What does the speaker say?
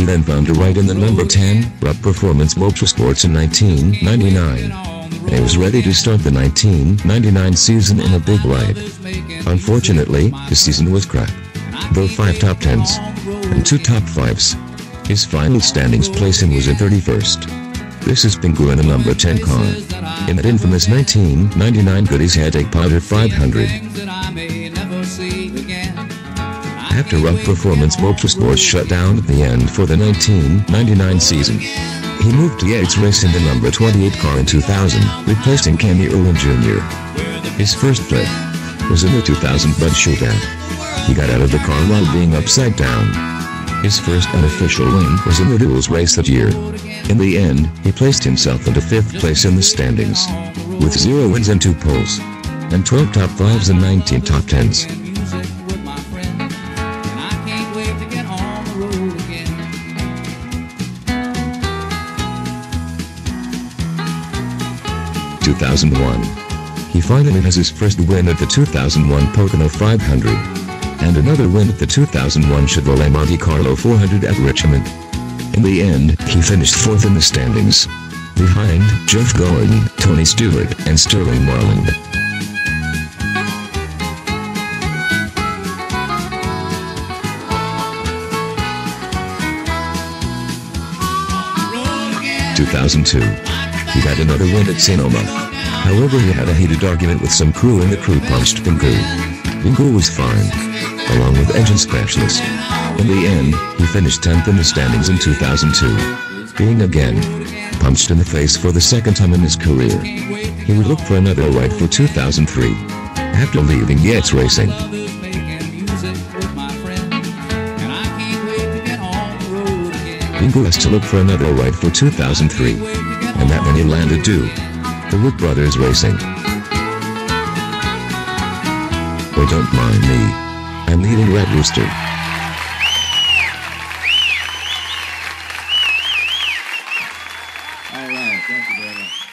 He then found a ride in the number 10 Rudd Performance Motorsports in 1999. He was ready to start the 1999 season in a big ride. Unfortunately, his season was crap. Though 5 top 10s and 2 top 5s. His final standings placing was in 31st. This is Pingu in a number 10 car. In that infamous 1999 Goody's Headache Powder 500. After Rudd Performance Motorsports shut down at the end for the 1999 season, he moved to Yates Racing in the number 28 car in 2000, replacing Kenny Irwin Jr. His first flip was in the 2000 Bud Shootout. He got out of the car while being upside down. His first unofficial win was in the duels race that year. In the end, he placed himself into 5th place in the standings. With 0 wins and 2 poles. And 12 top 5s and 19 top 10s. 2001. He finally has his first win at the 2001 Pocono 500. And another win at the 2001 Chevrolet Monte Carlo 400 at Richmond. In the end, he finished fourth in the standings. Behind Jeff Gordon, Tony Stewart, and Sterling Marlin. Two thousand two. He had another win at Sonoma. However he had a heated argument with some crew and the crew punched Pingu. Pingu was fined, along with engine specialist. In the end, he finished 10th in the standings in 2002. Being again punched in the face for the second time in his career. He would look for another ride for 2003. After leaving Yates Racing. Pingu has to look for another ride for 2003. They landed too. The Wood Brothers Racing. Oh, don't mind me. I'm leading Red Rooster. All right, thank you very much.